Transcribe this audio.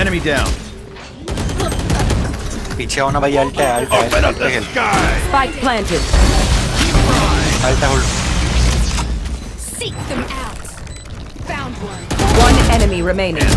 Enemy down. पीछे होना भाई अल्ट है अल्ट है Open up the sky. Spike planted. Alt hold Seek them out. Found one. One enemy remaining.